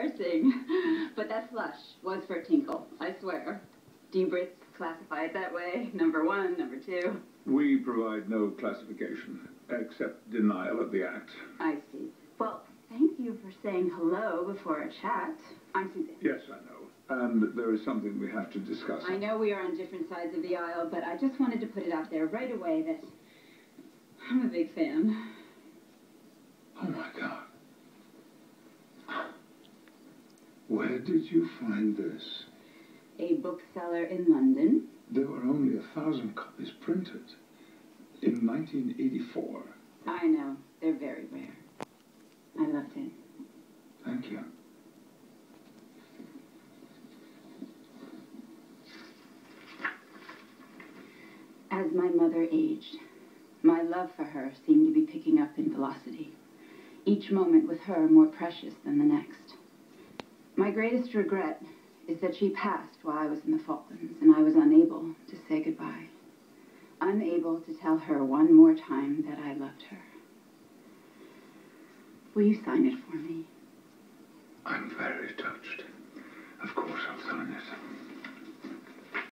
embarrassing. But that Lush. Was for Tinkle, I swear. Brits classify it that way? Number one, number two? We provide no classification, except denial of the act. I see. Well, thank you for saying hello before a chat. I'm Suzanne. Yes, I know. And there is something we have to discuss. I know we are on different sides of the aisle, but I just wanted to put it out there right away that I'm a big fan. Oh my Where did you find this? A bookseller in London. There were only a thousand copies printed in 1984. I know. They're very rare. I loved it. Thank you. As my mother aged, my love for her seemed to be picking up in velocity, each moment with her more precious than the next. My greatest regret is that she passed while I was in the Falklands and I was unable to say goodbye. Unable to tell her one more time that I loved her. Will you sign it for me? I'm very touched. Of course I'll sign it.